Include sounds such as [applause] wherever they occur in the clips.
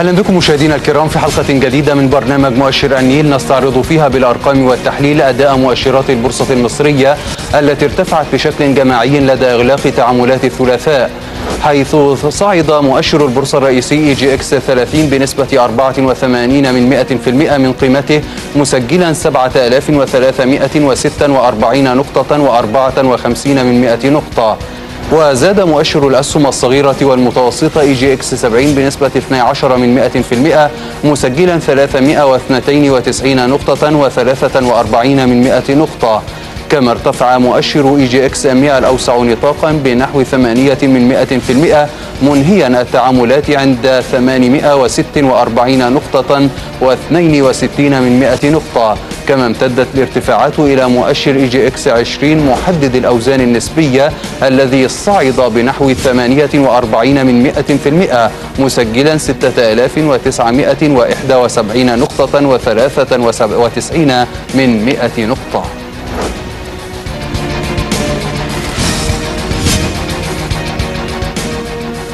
أهلا بكم مشاهدينا الكرام في حلقة جديدة من برنامج مؤشر النيل. نستعرض فيها بالأرقام والتحليل أداء مؤشرات البورصة المصرية التي ارتفعت بشكل جماعي لدى إغلاق تعاملات الثلاثاء حيث صعد مؤشر البورصة الرئيسي EGX 30 بنسبة 84 من 100% من قيمته مسجلا 7346 نقطة و54 من 100 نقطة. وزاد مؤشر الأسهم الصغيرة والمتوسطة EGX 70 بنسبة 12 من 100% مسجلا 392 نقطة و43 من 100 نقطة. كما ارتفع مؤشر EGX 100 الأوسع نطاقا بنحو 8 من 100% منهيا التعاملات عند 846 نقطة و62 من 100 نقطة. كما امتدت الارتفاعات إلى مؤشر EGX 20 محدد الأوزان النسبية الذي صعد بنحو 48 من 100% مسجلا 6971 نقطة و93 من 100 نقطة.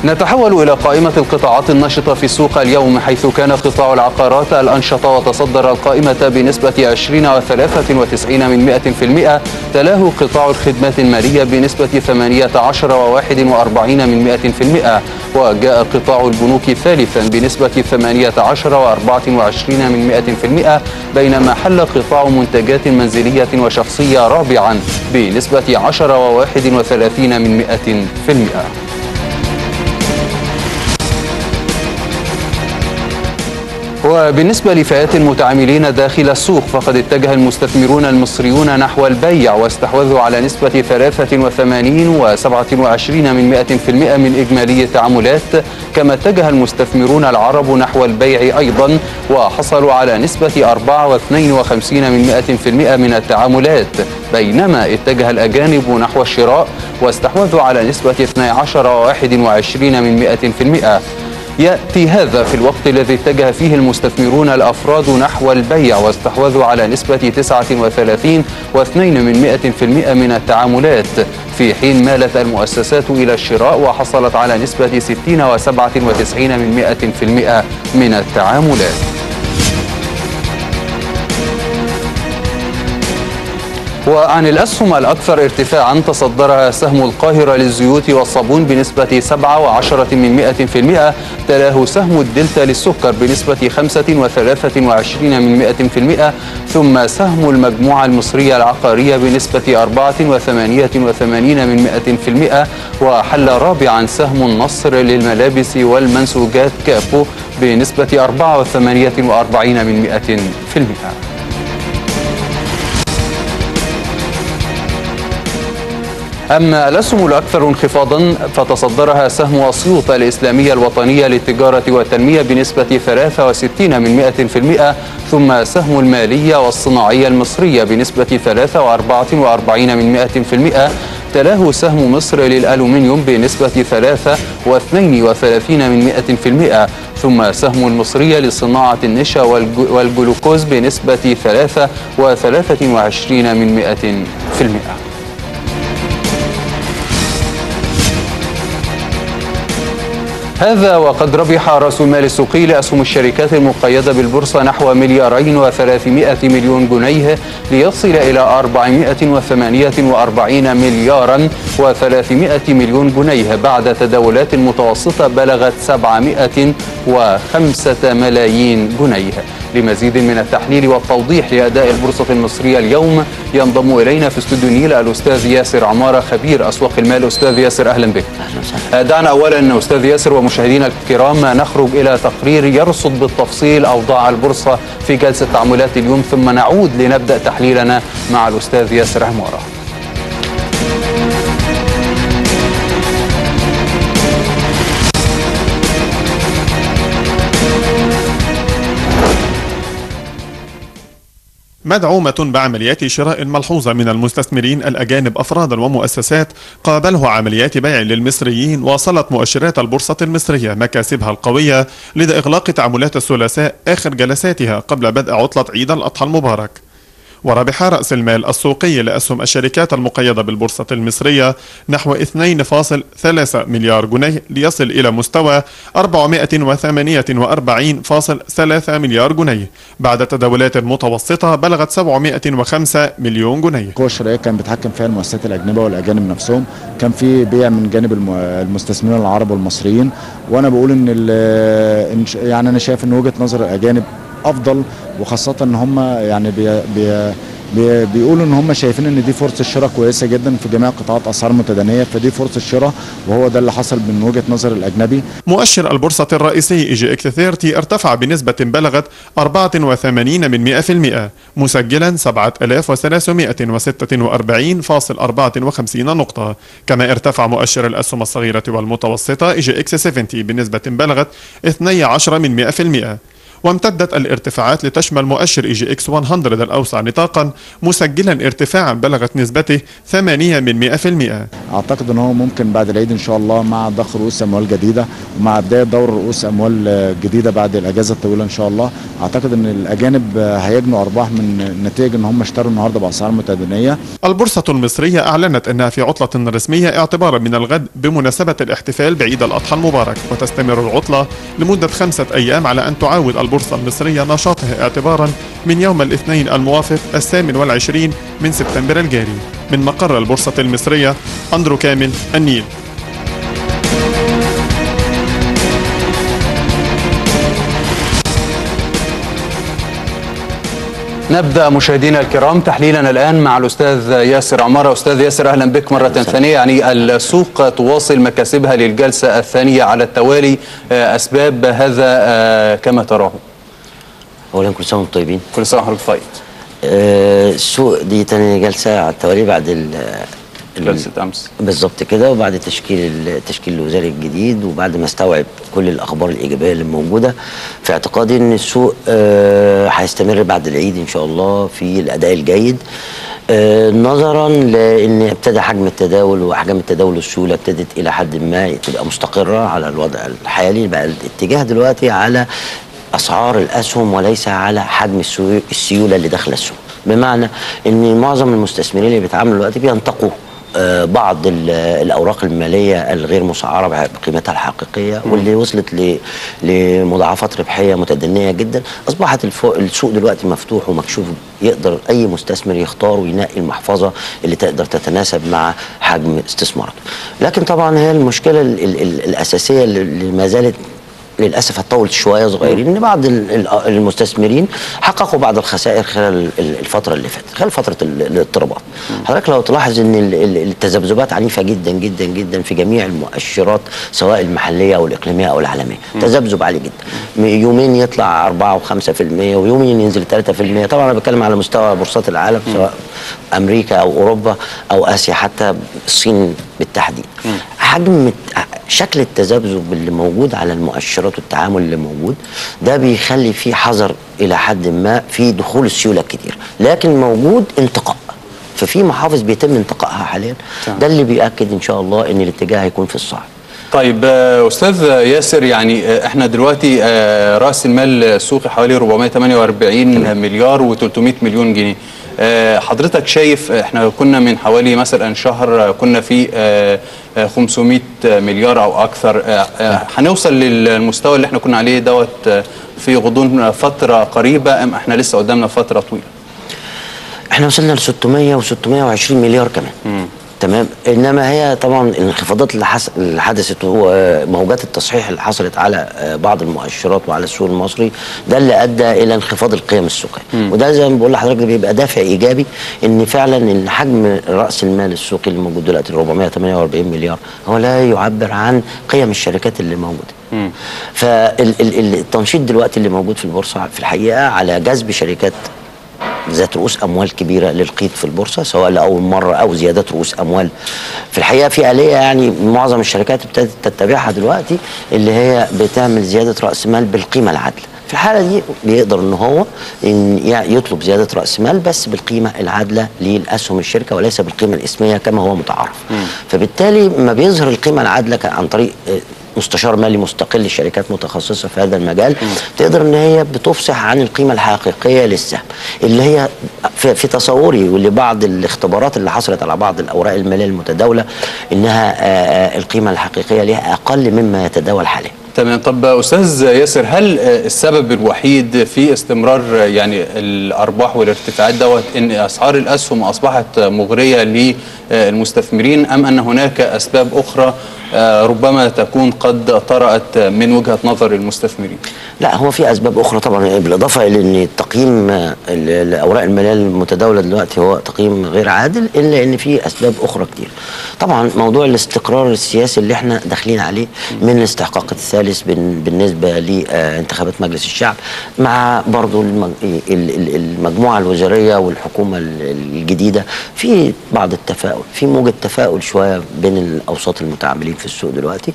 نتحول إلى قائمة القطاعات النشطة في السوق اليوم حيث كان قطاع العقارات الأنشط وتصدر القائمة بنسبة 20 و 93 من 100% تلاه قطاع الخدمات المالية بنسبة 18 و 41 من 100% وجاء قطاع البنوك ثالثا بنسبة 18 و 24 من 100% بينما حل قطاع منتجات منزلية وشخصية رابعا بنسبة 10 و 31 من 100% وبالنسبة لفئات المتعاملين داخل السوق فقد اتجه المستثمرون المصريون نحو البيع واستحوذوا على نسبة 83 و27 من 100% من إجمالي التعاملات كما اتجه المستثمرون العرب نحو البيع أيضا وحصلوا على نسبة 4 و52 من 100% من التعاملات. بينما اتجه الأجانب نحو الشراء واستحوذوا على نسبة 12 و21 من 100% يأتي هذا في الوقت الذي اتجه فيه المستثمرون الأفراد نحو البيع واستحوذوا على نسبة 39 و2 من 100% من التعاملات. في حين مالت المؤسسات إلى الشراء وحصلت على نسبة 60 و97 من 100% من التعاملات. وعن الأسهم الأكثر ارتفاعا تصدرها سهم القاهرة للزيوت والصابون بنسبة 7 و10 من 100% تلاه سهم الدلتا للسكر بنسبة 5 و23 من 100% ثم سهم المجموعة المصرية العقارية بنسبة 4 و88 من 100% وحل رابعا سهم النصر للملابس والمنسوجات كابو بنسبة 4 و48 من 100% أما الأسهم الأكثر انخفاضا؟ فتصدرها سهم أسيوط الإسلامية الوطنية للتجارة والتنمية بنسبة 63 من 100% ثم سهم المالية والصناعية المصرية بنسبة 43 من 100% تلاه سهم مصر للألومنيوم بنسبة 3 و32 من 100% ثم سهم المصرية لصناعة النشا والجلوكوز بنسبة 3 و23 من 100% هذا وقد ربح رأس المال السوقي لأسهم الشركات المقيدة بالبورصة نحو مليارين وثلاثمائة مليون جنيه ليصل إلى 448 مليارا و300 مليون جنيه بعد تداولات متوسطة بلغت 705 ملايين جنيه. لمزيد من التحليل والتوضيح لأداء البورصة المصرية اليوم. ينضم إلينا في استوديو نيل الأستاذ ياسر عمارة خبير أسواق المال. أستاذ ياسر أهلا بك. أهلا دعنا أولا أستاذ ياسر ومشاهدينا الكرام نخرج إلى تقرير يرصد بالتفصيل أوضاع البورصة في جلسة تعاملات اليوم ثم نعود لنبدأ تحليلنا مع الأستاذ ياسر عمارة. مدعومة بعمليات شراء ملحوظة من المستثمرين الأجانب أفرادا ومؤسسات قابله عمليات بيع للمصريين واصلت مؤشرات البورصة المصرية مكاسبها القوية لدى إغلاق تعاملات الثلاثاء آخر جلساتها قبل بدء عطلة عيد الأضحى المبارك. وربح رأس المال السوقي لأسهم الشركات المقيدة بالبورصة المصرية نحو 2.3 مليار جنيه ليصل إلى مستوى 448.3 مليار جنيه. بعد تداولات متوسطة بلغت 705 مليون جنيه. القوى الشرائيه كان بيتحكم فيها المؤسسات الأجنبية والأجانب نفسهم. كان في بيع من جانب الم- المستثمرين العرب والمصريين. وأنا بقول إن يعني أنا شايف إن وجهة نظر الأجانب أفضل وخاصة إن هم يعني بي بي بي بيقولوا إن هم شايفين إن دي فرصة شراء كويسة جدا في جميع قطاعات أسعار متدنية فدي فرصة شراء وهو ده اللي حصل من وجهة نظر الأجنبي. مؤشر البورصة الرئيسي EGX 30 ارتفع بنسبة بلغت 84 من 100% مسجلا 7346.54 نقطة. كما ارتفع مؤشر الأسهم الصغيرة والمتوسطة EGX 70 بنسبة بلغت 12 من 100% وامتدت الارتفاعات لتشمل مؤشر EGX 100 الأوسع نطاقا مسجلا ارتفاعا بلغت نسبته 8 من 100% أعتقد إن هو ممكن بعد العيد إن شاء الله مع ضخ رؤوس أموال جديدة ومع بداية دور رؤوس أموال جديدة بعد الأجازة الطويلة إن شاء الله. أعتقد إن الأجانب هيجنوا أرباح من نتيجه إن هم اشتروا النهارده بأسعار متدنية. البورصة المصرية أعلنت أنها في عطلة رسمية اعتبارا من الغد بمناسبة الاحتفال بعيد الأضحى المبارك وتستمر العطلة لمدة خمسة أيام على أن تعاود البورصة المصرية نشاطها اعتبارا من يوم الاثنين الموافق الثامن والعشرين من سبتمبر الجاري. من مقر البورصة المصرية أندرو كامل النيل. نبدأ مشاهدينا الكرام تحليلنا الآن مع الأستاذ ياسر عمارة. أستاذ ياسر أهلا بك مرة ثانية. يعني السوق تواصل مكاسبها للجلسة الثانية على التوالي. آه، أسباب هذا آه، كما تراه. اولا كل سنة وأنتم طيبين. كل سنة وحضرتك طيب آه، السوق دي تاني جلسة على التوالي بعد جلسة أمس. بالظبط كده وبعد تشكيل التشكيل الوزاري الجديد وبعد ما استوعب كل الأخبار الإيجابية اللي موجودة في اعتقادي إن السوق آه، هيستمر بعد العيد إن شاء الله في الأداء الجيد. آه، نظرا لإن ابتدى حجم التداول واحجام التداول والسيوله ابتدت إلى حد ما تبقى مستقرة على الوضع الحالي بقى الاتجاه دلوقتي على أسعار الأسهم وليس على حجم السيو- السيولة اللي داخله السوق. بمعنى إن معظم المستثمرين اللي بيتعاملوا دلوقتي بينتقوا بعض ال- الأوراق المالية الغير مسعرة بقيمتها الحقيقية واللي وصلت لمضاعفات ربحية متدنية جدا. أصبحت السوق دلوقتي مفتوح ومكشوف يقدر أي مستثمر يختار وينقي المحفظة اللي تقدر تتناسب مع حجم استثماراته لكن طبعا هي المشكلة ال ال ال الأساسية اللي ما زالت للأسف هتطول شوية صغيرين إن بعض ال- ال- المستثمرين حققوا بعض الخسائر خلال ال- الفترة اللي فاتت خلال فترة ال- الاضطرابات. حضرتك لو تلاحظ إن ال- ال- التذبذبات عنيفة جدا جدا جدا في جميع المؤشرات سواء المحلية أو الإقليمية أو العالمية. تذبذب عالي جدا. يومين يطلع 4 و5% ويومين ينزل 3% طبعا أنا بتكلم على مستوى بورصات العالم سواء أمريكا أو أوروبا أو آسيا حتى الصين بالتحديد. حجم شكل التذبذب اللي موجود على المؤشرات والتعامل اللي موجود ده بيخلي فيه حذر إلى حد ما في دخول السيولة الكتير. لكن موجود انتقاء. ففي محافظ بيتم انتقائها حاليا. ده اللي بيأكد إن شاء الله إن الاتجاه هيكون في الصاعد طيب آه، أستاذ ياسر يعني آه، إحنا دلوقتي آه، رأس المال السوقي حوالي 448 مليار و300 مليون جنيه. حضرتك شايف آه، إحنا كنا من حوالي مثلا شهر آه، كنا في آه، آه، 500 مليار أو أكثر. آه، آه، هنوصل للمستوى اللي إحنا كنا عليه دوت آه، في غضون فترة قريبة أم إحنا لسه قدامنا فترة طويلة؟ إحنا وصلنا ل 600 و620 مليار كمان. تمام. إنما هي طبعا الانخفاضات اللي, حس... اللي حدثت هو آه، موجات التصحيح اللي حصلت على آه، بعض المؤشرات وعلى السوق المصري ده اللي أدى إلى انخفاض القيم السوقية. وده زي ما بقول لحضرتك بيبقى دافع إيجابي إن فعلا إن حجم رأس المال السوقي اللي موجود دلوقتي 448 مليار هو لا يعبر عن قيم الشركات اللي موجودة. فالتنشيط دلوقتي اللي موجود في البورصة في الحقيقة على جذب شركات ذات رؤوس أموال كبيرة للقيد في البورصة سواء لأول مرة أو زيادات رؤوس أموال في الحقيقة. في آلية يعني معظم الشركات ابتدت تتبعها دلوقتي اللي هي بتعمل زيادة رأس مال بالقيمة العادلة. في الحالة دي بيقدر إن هو إن يطلب زيادة رأس مال بس بالقيمة العادلة للأسهم الشركة وليس بالقيمة الإسمية كما هو متعارف. فبالتالي ما بيظهر القيمة العادلة عن طريق مستشار مالي مستقل لشركات متخصصة في هذا المجال تقدر إن هي بتفصح عن القيمة الحقيقية للسهم. اللي هي في, في تصوري ولبعض الاختبارات اللي حصلت على بعض الأوراق المالية المتداولة إنها القيمة الحقيقية لها أقل مما يتداول حاليا. تمام. طب أستاذ ياسر هل السبب الوحيد في استمرار يعني الأرباح والارتفاعات دوت إن أسعار الأسهم أصبحت مغرية للمستثمرين أم أن هناك أسباب أخرى ربما تكون قد طرأت من وجهة نظر المستثمرين؟ لا هو في أسباب أخرى طبعا بالإضافة إلى إن تقييم الاوراق الماليه المتداولة دلوقتي هو تقييم غير عادل إلا إن في أسباب أخرى كتير. طبعا موضوع الاستقرار السياسي اللي إحنا داخلين عليه من الاستحقاق الثالث بالنسبة لانتخابات مجلس الشعب مع برضو المجموعة الوزارية والحكومة الجديدة في بعض التفاؤل في موجة تفاؤل شوية بين الأوساط المتعاملين في السوق دلوقتي.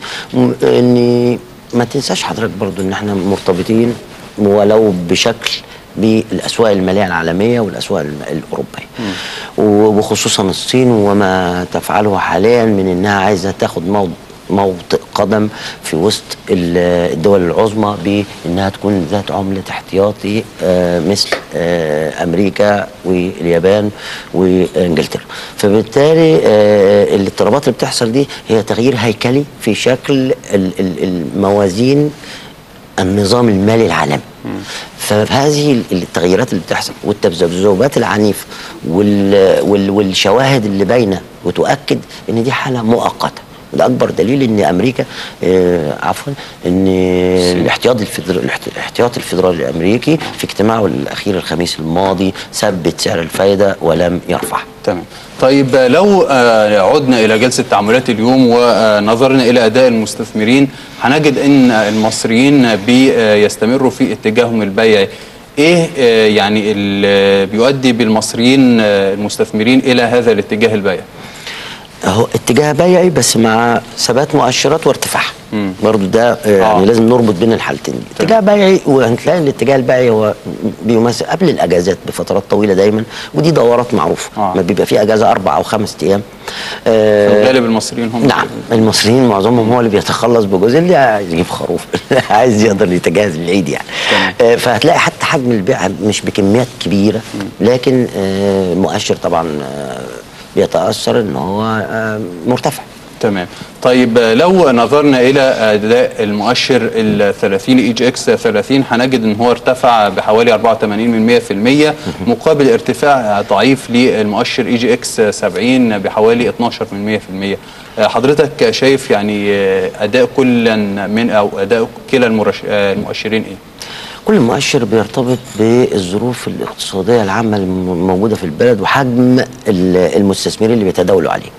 ان ما تنساش حضرتك برضو إن إحنا مرتبطين ولو بشكل بالأسواق المالية العالمية والأسواق الأوروبية. وخصوصا الصين وما تفعله حاليا من إنها عايزة تاخد موضع موطئ قدم في وسط الدول العظمى بإنها تكون ذات عملة احتياطي مثل أمريكا واليابان وإنجلترا. فبالتالي الاضطرابات اللي بتحصل دي هي تغيير هيكلي في شكل الموازين النظام المالي العالمي. فهذه التغييرات اللي بتحصل والتذبذبات العنيفه والشواهد اللي باينة وتؤكد إن دي حالة مؤقتة. ده اكبر دليل إن أمريكا آه عفوا إن الاحتياط الفدرالي الاحتياط الفدرالي الأمريكي في اجتماعه الأخير الخميس الماضي ثبت سعر الفايدة ولم يرفع تمام. طيب لو عدنا إلى جلسة تعاملات اليوم ونظرنا إلى أداء المستثمرين هنجد إن المصريين بيستمروا في اتجاههم البيعي إيه يعني اللي بيؤدي بالمصريين المستثمرين إلى هذا الاتجاه البيعي اهو اتجاه بيعي بس مع ثبات مؤشرات وارتفاع. برضو ده آه. يعني لازم نربط بين الحالتين. دي اتجاه بيعي وهتلاقي الاتجاه البيعي هو بيمثل قبل الأجازات بفترات طويلة دايما ودي دورات معروفة. آه. ما بيبقى في أجازة أربع أو خمس أيام. آه في الغالب المصريين هم نعم المصريين معظمهم هو اللي بيتخلص بجزء اللي عايز يجيب خروف [laughs] عايز يقدر يتجهز للعيد يعني. آه فهتلاقي حتى حجم البيع مش بكميات كبيرة لكن آه مؤشر طبعا آه بيتاثر إن هو مرتفع. تمام. طيب لو نظرنا إلى أداء المؤشر ال 30 EGX 30 هنجد إن هو ارتفع بحوالي 84% مقابل ارتفاع ضعيف للمؤشر EGX 70 بحوالي 12% حضرتك شايف يعني أداء كل من أو أداء كلا المؤشرين إيه؟ كل مؤشر بيرتبط بالظروف الاقتصادية العامة الموجودة في البلد وحجم المستثمرين اللي بيتداولوا عليه.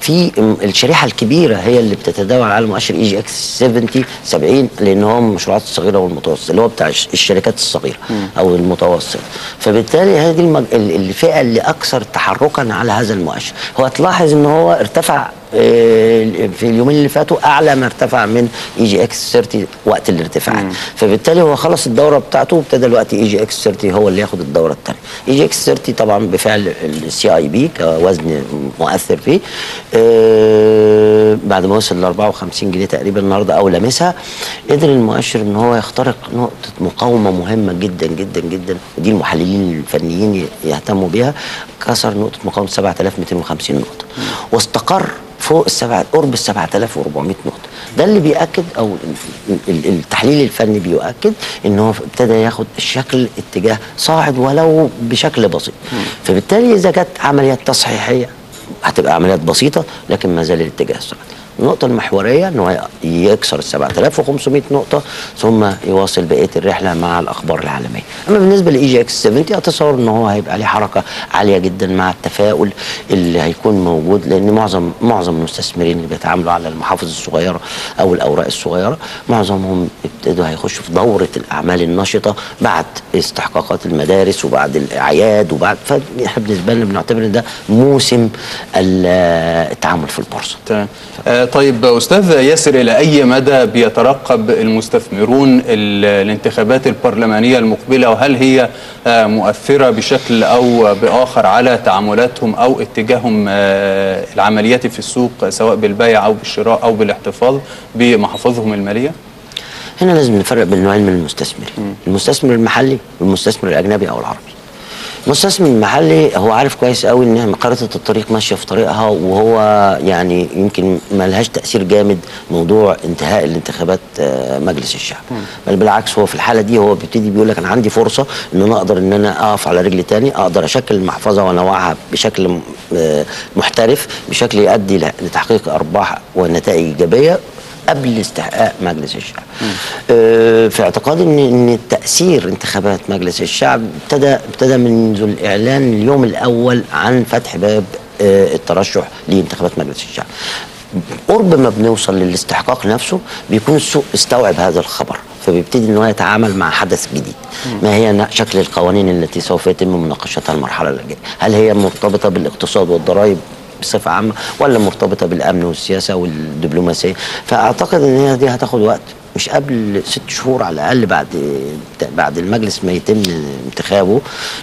في الشريحة الكبيرة هي اللي بتتداول على المؤشر EGX 70 70 لأن هو المشروعات الصغيرة والمتوسطه اللي هو بتاع الشركات الصغيرة أو المتوسطه. فبالتالي هذه المج... الفئة اللي أكثر تحركا على هذا المؤشر. هو تلاحظ إن هو ارتفع في اليومين اللي فاتوا أعلى ما ارتفع من EGX 30 وقت الارتفاعات فبالتالي هو خلص الدورة بتاعته وابتدى دلوقتي EGX 30 هو اللي ياخد الدورة الثانية EGX 30 طبعا بفعل ال CIB كوزن مؤثر فيه. آه بعد ما وصل ل 54 جنيه تقريبا النهارده أو لمسها قدر المؤشر إن هو يخترق نقطة مقاومة مهمة جدا جدا جدا ودي المحللين الفنيين يهتموا بيها. كسر نقطة مقاومة 7250 نقطة. واستقر فوق السبعة قرب ال 7400 نقطة. ده اللي بيأكد أو التحليل الفني بيؤكد إن هو ابتدى ياخد الشكل اتجاه صاعد ولو بشكل بسيط. فبالتالي إذا جت عمليات تصحيحية هتبقى عمليات بسيطة لكن ما زال الاتجاه صاعد النقطة المحورية إنه يكسر ال 7500 نقطة ثم يواصل بقية الرحلة مع الأخبار العالمية. أما بالنسبة ل EGX 70 أتصور إن هو هيبقى عليه حركة عالية جدا مع التفاؤل اللي هيكون موجود لأن معظم معظم المستثمرين اللي بيتعاملوا على المحافظ الصغيرة أو الأوراق الصغيرة معظمهم ابتدوا هيخشوا في دورة الأعمال النشطة بعد استحقاقات المدارس وبعد الأعياد وبعد فإحنا بالنسبة لنا بنعتبر ده موسم التعامل في البورصة. تمام. طيب أستاذ ياسر إلى أي مدى بيترقب المستثمرون ال- الانتخابات البرلمانية المقبلة؟ وهل هي آه، مؤثرة بشكل أو بآخر على تعاملاتهم أو اتجاههم آه، العمليات في السوق سواء بالبيع أو بالشراء أو بالاحتفاظ بمحافظهم المالية؟ هنا لازم نفرق بين نوعين من المستثمرين المستثمر المحلي والمستثمر الأجنبي أو العربي. المستثمر المحلي هو عارف كويس قوي إن خريطه الطريق ماشية في طريقها وهو يعني يمكن ما لهاش تأثير جامد موضوع انتهاء الانتخابات آه، مجلس الشعب. بل بالعكس هو في الحالة دي هو بيبتدي بيقول لك أنا عندي فرصة إن أنا أقدر إن أنا أقف على رجلي تاني أقدر أشكل المحفظه وأنوعها بشكل آه، محترف بشكل يؤدي لتحقيق أرباح ونتائج إيجابية. قبل استحقاق مجلس الشعب. آه، في اعتقادي ان إن تاثير انتخابات مجلس الشعب ابتدى ابتدى منذ الإعلان اليوم الأول عن فتح باب آه، الترشح لانتخابات مجلس الشعب. قرب ما بنوصل للاستحقاق نفسه بيكون السوق استوعب هذا الخبر فبيبتدي ان هو يتعامل مع حدث جديد. ما هي شكل القوانين التي سوف يتم مناقشتها المرحلة اللي جاية هل هي مرتبطة بالإقتصاد والضرائب؟ بصفة عامة ولا مرتبطة بالأمن والسياسة والدبلوماسية. فأعتقد إن هي دي هتاخد وقت مش قبل ست شهور على الأقل بعد بعد المجلس ما يتم انتخابه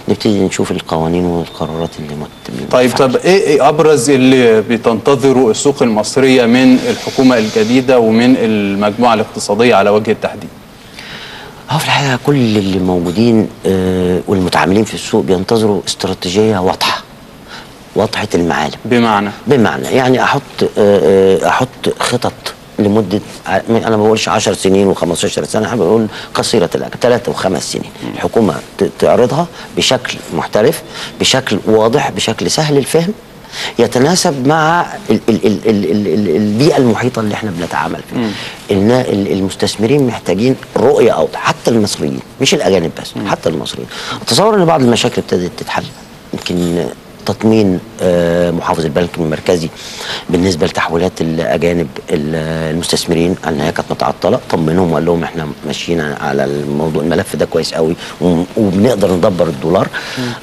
نبتدي نشوف القوانين والقرارات اللي مت- طيب طب إيه إيه أبرز اللي بتنتظره السوق المصرية من الحكومة الجديدة ومن المجموعة الاقتصادية على وجه التحديد؟ هو في الحقيقة كل اللي موجودين آه، والمتعاملين في السوق بينتظروا استراتيجية واضحة. واضحه المعالم. بمعنى؟ بمعنى يعني أحط آه، آه، أحط خطط لمدة أنا ما بقولش 10 سنين و15 سنة إحنا بنقول قصيرة الأجل ثلاث وخمس سنين. الحكومة تعرضها بشكل محترف بشكل واضح بشكل سهل الفهم يتناسب مع ال ال ال ال ال ال البيئة المحيطة اللي إحنا بنتعامل فيها. ال- المستثمرين محتاجين رؤية اوضح حتى المصريين مش الأجانب بس حتى المصريين. أتصور إن بعض المشاكل ابتدت تتحل يمكن تطمين آه، محافظ البنك المركزي بالنسبة لتحويلات الأجانب ال- المستثمرين انها كانت متعطلة. طمنهم وقال لهم إحنا ماشيين على الموضوع الملف ده كويس قوي وبنقدر ندبر الدولار.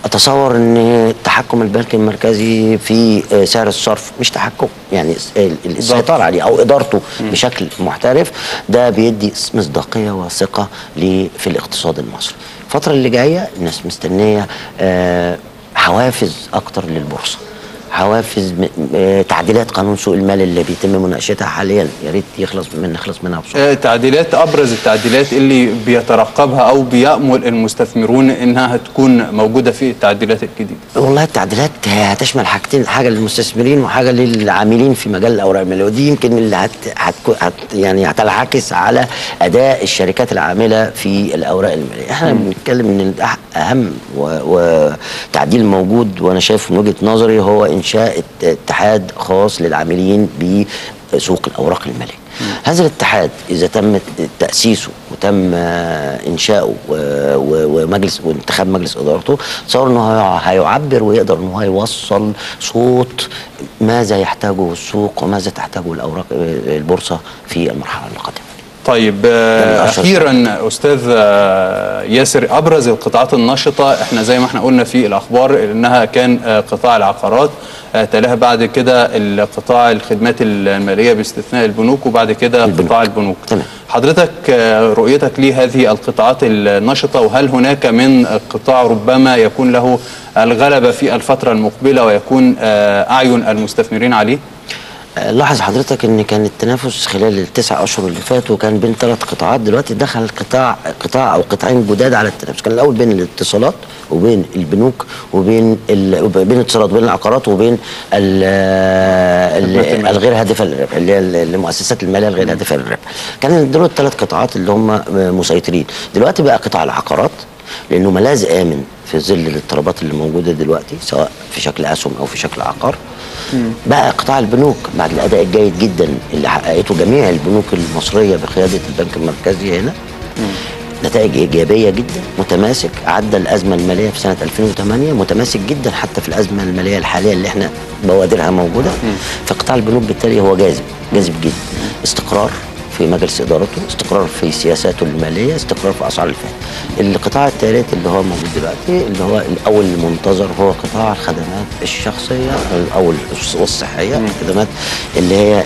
أتصور إن تحكم البنك المركزي في آه، سعر الصرف مش تحكم يعني الس- ال- السيطره عليه أو إدارته بشكل محترف. ده بيدي مصداقية وثقه في الاقتصاد المصري. الفترة اللي جاية الناس مستنية آه، حوافز أكتر للبورصة. حوافز م- تعديلات قانون سوق المال اللي بيتم مناقشتها حاليا. يا ريت يخلص من نخلص منها بسرعة. آه، تعديلات أبرز التعديلات اللي بيترقبها أو بيأمل المستثمرون إنها تكون موجودة في التعديلات الجديدة. والله التعديلات هتشمل حاجتين حاجة للمستثمرين وحاجة للعاملين في مجال الأوراق المالية. ودي يمكن اللي هت, هت, هت يعني هتنعكس على أداء الشركات العاملة في الأوراق المالية. إحنا بنتكلم إن أهم وتعديل موجود وأنا شايف من وجهة نظري هو انشاء ات- اتحاد خاص للعاملين بسوق الأوراق الماليه هذا الاتحاد إذا تم تأسيسه وتم إنشاؤه ومجلس وانتخاب مجلس إدارته تصور إنه هي- هيعبر ويقدر إنه يوصل صوت ماذا يحتاجه السوق وماذا تحتاجه الاوراق البورصة في المرحلة القادمة. طيب آه، أشهر أخيرا أستاذ آه، ياسر أبرز القطاعات النشطة إحنا زي ما إحنا قلنا في الأخبار إنها كان آه، قطاع العقارات تلاها بعد كده القطاع الخدمات المالية باستثناء البنوك وبعد كده البنوك. قطاع البنوك تمام. حضرتك رؤيتك لهذه القطاعات النشطة وهل هناك من قطاع ربما يكون له الغلبة في الفترة المقبلة ويكون أعين المستثمرين عليه لاحظ حضرتك إن كان التنافس خلال التسع أشهر اللي فاتوا كان بين ثلاث قطاعات دلوقتي دخل قطاع قطاع أو قطاعين جداد على التنافس. كان الأول بين الاتصالات وبين البنوك وبين ال... بين الاتصالات وبين العقارات وبين ال... ال... الغير هادفة للربح اللي هي المؤسسات المالية الغير هادفة للربح. كان دول الثلاث قطاعات اللي هم مسيطرين. دلوقتي بقى قطاع العقارات لأنه ملاذ آمن في ظل الاضطرابات اللي موجودة دلوقتي سواء في شكل أسهم أو في شكل عقار. بقى قطاع البنوك بعد الأداء الجيد جدا اللي حققته جميع البنوك المصرية بقيادة البنك المركزي هنا. نتائج إيجابية جدا متماسك عدى الأزمة المالية في سنة 2008 متماسك جدا حتى في الأزمة المالية الحالية اللي إحنا بوادرها موجودة. فقطاع البنوك بالتالي هو جاذب جاذب جدا. استقرار في مجلس إدارته استقرار في سياساته المالية استقرار في أسعار الفائدة. القطاع الثالث اللي هو موجود دلوقتي اللي هو الأول المنتظر هو قطاع الخدمات الشخصية أو والصحية الخدمات اللي هي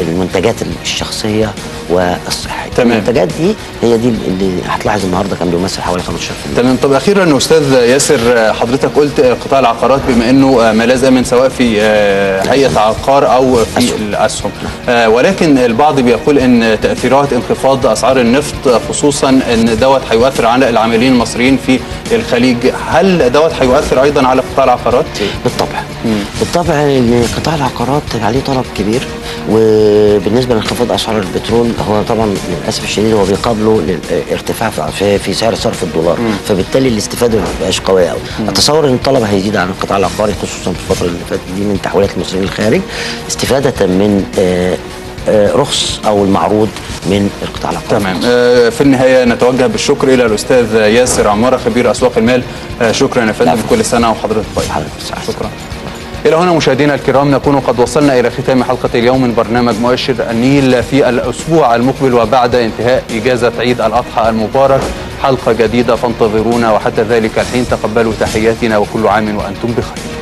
المنتجات الشخصية والصحية. تمام. المنتجات دي هي دي اللي هتلاحظ النهارده كان بيمثل حوالي 15% تمام. طب أخيرا أستاذ ياسر حضرتك قلت قطاع العقارات بما إنه ملاذ امن سواء في هيئة عقار أو في. الأسهم. آه، ولكن البعض بيقول إن تأثيرات انخفاض أسعار النفط خصوصا إن دوت هيؤثر على العاملين المصريين في الخليج. هل دوت هيؤثر أيضا على قطاع العقارات؟ بالطبع. بالطبع قطاع العقارات عليه طلب كبير وبالنسبة لانخفاض أسعار البترول هو طبعا للأسف الشديد هو بيقابله ارتفاع في- سعر صرف الدولار. فبالتالي الاستفادة ما بتبقاش قوية قوي أتصور إن الطلب هيزيد عن القطاع العقاري خصوصا في الفترة اللي فاتت دي من تحويلات المصريين للخارج استفادة من آه، رخص أو المعروض من القطاع العقاري تمام. آه، في النهاية نتوجه بالشكر إلى الأستاذ ياسر عمارة خبير أسواق المال. آه، شكرا يا فندم. كل سنة وحضرتك طيب. حضرتك. شكرا. إلى هنا مشاهدينا الكرام نكون قد وصلنا إلى ختام حلقة اليوم من برنامج مؤشر النيل في الأسبوع المقبل وبعد انتهاء إجازة عيد الأضحى المبارك. حلقة جديدة فانتظرونا وحتى ذلك الحين تقبلوا تحياتنا وكل عام وأنتم بخير.